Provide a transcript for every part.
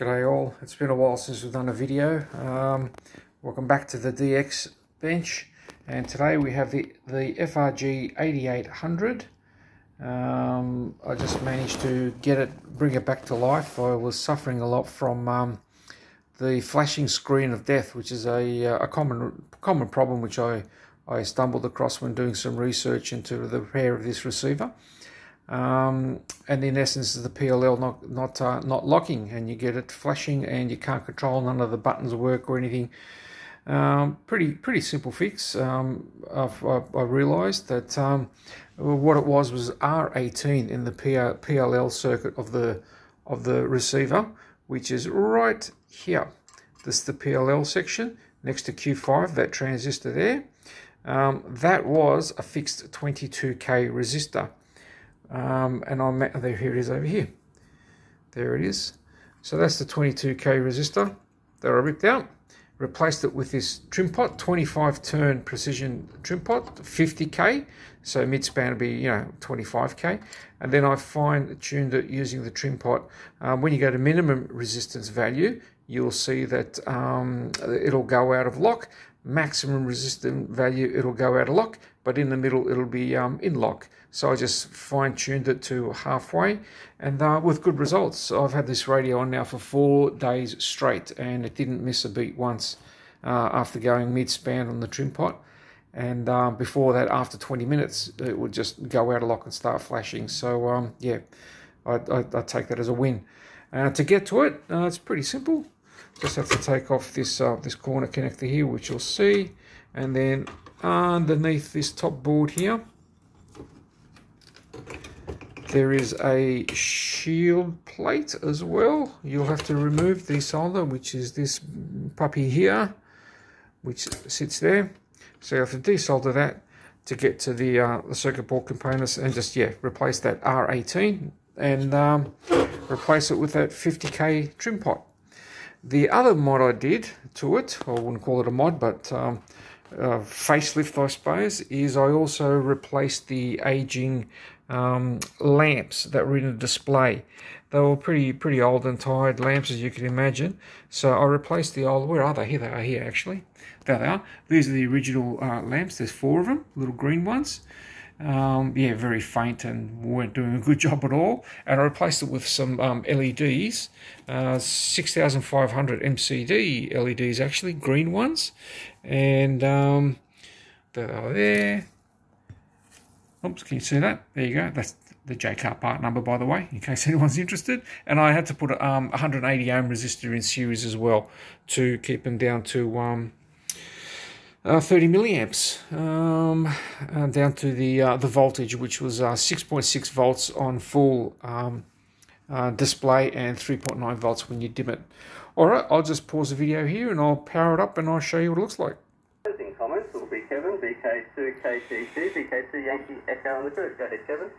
G'day all, it's been a while since we've done a video. Um, welcome back to the DX bench and today we have the, the FRG 8800. Um, I just managed to get it, bring it back to life. I was suffering a lot from um, the flashing screen of death, which is a, uh, a common common problem which I, I stumbled across when doing some research into the repair of this receiver um, and in essence the PLL not not uh, not locking and you get it flashing and you can't control none of the buttons work or anything. Um, pretty pretty simple fix um, I've, I, realized that um, what it was was R18 in the PLL circuit of the of the receiver which is right here. This is the PLL section next to Q5 that transistor there. Um, that was a fixed 22k resistor um, and I'm there here it is over here. There it is. So that's the 22k resistor that I ripped out. Replaced it with this trim pot 25 turn precision trim pot 50k so mid span will be you know 25k and then I fine tuned it using the trim pot. Um, when you go to minimum resistance value you'll see that um, it'll go out of lock. Maximum resistance value it'll go out of lock but in the middle it'll be um, in lock. So I just fine tuned it to halfway and uh, with good results. I've had this radio on now for four days straight and it didn't miss a beat once uh, after going mid span on the trim pot. And um, before that after 20 minutes it would just go out of lock and start flashing. So um, yeah I, I, I, take that as a win. Uh, to get to it uh, it's pretty simple. Just have to take off this uh, this corner connector here which you'll see and then underneath this top board here there is a shield plate as well. You'll have to remove the solder which is this puppy here which sits there. So you have to desolder that to get to the, uh, the circuit board components and just yeah replace that R18 and um, replace it with that 50k trim pot. The other mod I did to it I wouldn't call it a mod but um, uh, facelift, I suppose, is I also replaced the aging um, lamps that were in the display. They were pretty pretty old and tired lamps, as you can imagine. So I replaced the old. Where are they? Here they are. Here actually. There they are. These are the original uh, lamps. There's four of them, little green ones. Um, yeah, very faint and weren't doing a good job at all. And I replaced it with some um, LEDs, uh, 6500 MCD LEDs actually, green ones. And um, they are there. Oops, can you see that? There you go. That's the Jaycar part number, by the way, in case anyone's interested. And I had to put a um, 180 ohm resistor in series as well to keep them down to um, uh, 30 milliamps um, uh, down to the uh, the voltage, which was 6.6 uh, volts on full um, uh, display and 3.9 volts when you dim it. All right, I'll just pause the video here and I'll power it up and I'll show you what it looks like. Closing comments will be Kevin, VK2 KTC, VK2 Yankee Echo on the. Go ahead, Kevin.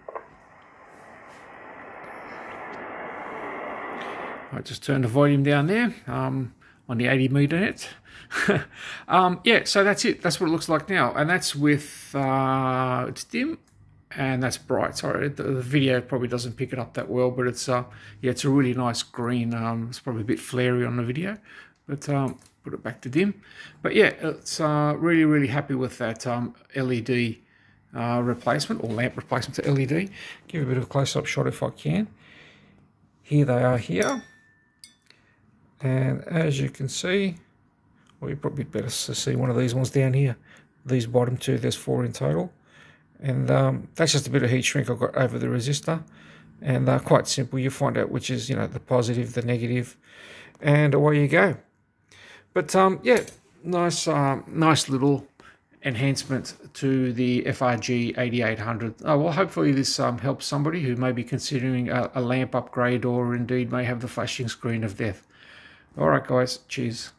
I just turn the volume down there um, on the 80 meter net. um, yeah, so that's it. That's what it looks like now. And that's with, uh, it's dim and that's bright. Sorry, the, the, video probably doesn't pick it up that well, but it's, uh, yeah, it's a really nice green. Um, it's probably a bit flary on the video, but um, put it back to dim. But yeah, it's uh, really, really happy with that um, LED uh, replacement or lamp replacement to LED. Give a bit of a close-up shot if I can. Here they are here. And as you can see, well, you're probably better see one of these ones down here. These bottom two, there's four in total. And um, that's just a bit of heat shrink I've got over the resistor. And they're quite simple. You find out which is, you know, the positive, the negative, and away you go. But um, yeah, nice, um, nice little enhancement to the FRG 8800. Oh, well, hopefully this um, helps somebody who may be considering a, a lamp upgrade or indeed may have the flashing screen of death. All right, guys. Cheers.